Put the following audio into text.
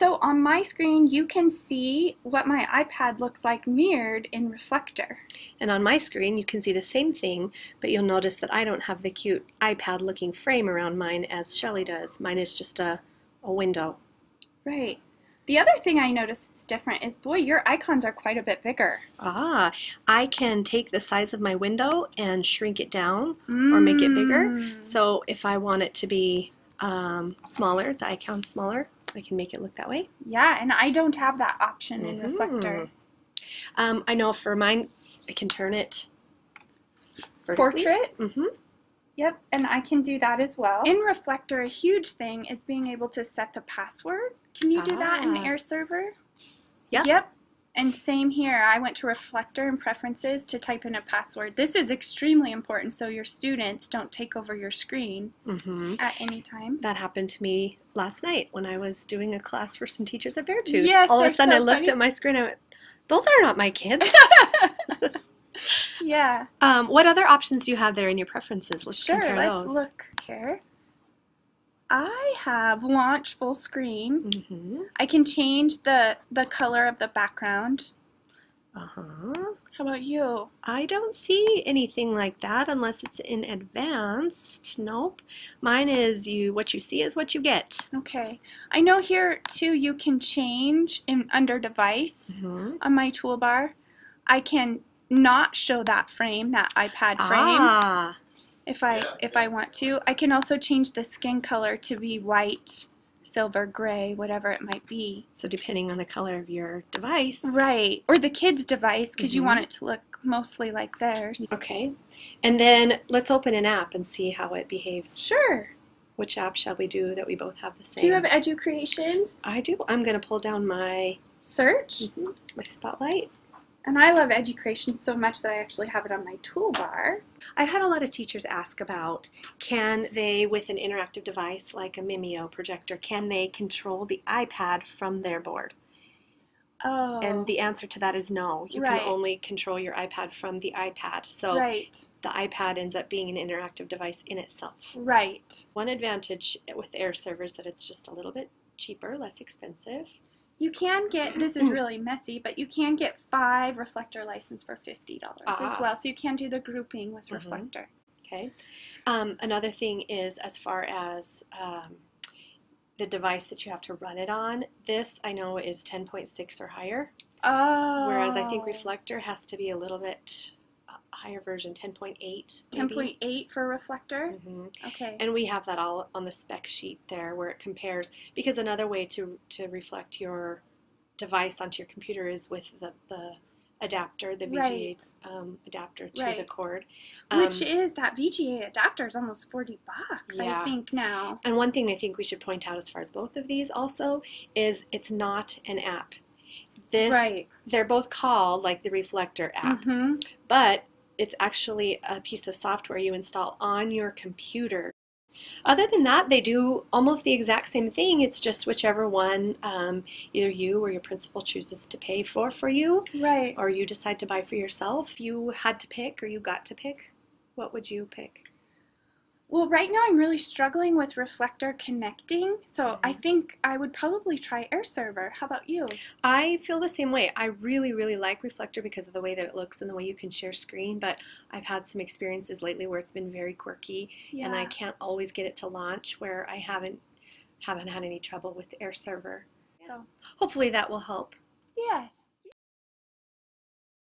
So on my screen, you can see what my iPad looks like mirrored in Reflector. And on my screen, you can see the same thing, but you'll notice that I don't have the cute iPad looking frame around mine as Shelly does. Mine is just a, a window. Right. The other thing I noticed that's different is, boy, your icons are quite a bit bigger. Ah, I can take the size of my window and shrink it down or make it bigger. Mm. So if I want it to be um, smaller, the icon smaller, I can make it look that way. Yeah, and I don't have that option in Mhm. Reflector. Um, I know for mine, I can turn it vertically. Portrait? Mm-hmm. Yep, and I can do that as well. In Reflector, a huge thing is being able to set the password. Can you do that in Ah. AirServer? Yeah. Yep. And same here. I went to Reflector and Preferences to type in a password. This is extremely important so your students don't take over your screen Mm-hmm. at any time. That happened to me last night when I was doing a class for some teachers at Beartooth. Yes, All of a sudden, so I looked funny. at my screen. I went, "Those are not my kids." Yeah. um, what other options do you have there in your preferences? Let's Sure, compare let's those. look here. I have launch full screen. Mm-hmm. I can change the the color of the background. Uh huh. How about you? I don't see anything like that unless it's in advanced. Nope. Mine is you. What you see is what you get. Okay. I know here too you can change in under device Mm-hmm. on my toolbar. I can not show that frame, that iPad frame, Ah. If I Yeah, if I want to. I can also change the skin color to be white, silver, gray, whatever it might be. So depending on the color of your device. Right. Or the kid's device because you Mhm. want it to look mostly like theirs. Okay. And then let's open an app and see how it behaves. Sure. Which app shall we do that we both have the same? Do you have Educreations? I do. I'm going to pull down my Search. mhm, my spotlight. And I love Educreations so much that I actually have it on my toolbar. I've had a lot of teachers ask about can they, with an interactive device like a Mimeo projector, can they control the iPad from their board? Oh. And the answer to that is no. You Right. can only control your iPad from the iPad. So right. the iPad ends up being an interactive device in itself. Right. One advantage with AirServer is that it's just a little bit cheaper, less expensive. You can get this is really messy, but you can get five reflector license for fifty dollars Ah. as well. So you can do the grouping with Mhm. reflector. Okay. Um, another thing is as far as um, the device that you have to run it on, this I know is 10.6 or higher, Oh. whereas I think Reflector has to be a little bit higher version, 10.8. ten maybe. point eight for reflector. Mhm. Okay. And we have that all on the spec sheet there where it compares. Because another way to, to reflect your device onto your computer is with the, the adapter, the VGA Right. um, adapter to the Right. cord. Which Um, is that VGA adapter is almost forty bucks, Yeah. I think now. And one thing I think we should point out as far as both of these also is it's not an app. This right. they're both called like the Reflector app, hmm but it's actually a piece of software you install on your computer. Other than that, they do almost the exact same thing. It's just whichever one um, either you or your principal chooses to pay for for you, Right. or you decide to buy for yourself. You had to pick or you got to pick, what would you pick? Well, right now I'm really struggling with reflector connecting, so I Mhm. think I would probably try AirServer. How about you? I feel the same way. I really, really like Reflector because of the way that it looks and the way you can share screen, but I've had some experiences lately where it's been very quirky and I can't always get it to launch where I haven't haven't had any trouble with AirServer. So, Hopefully that will help. yes.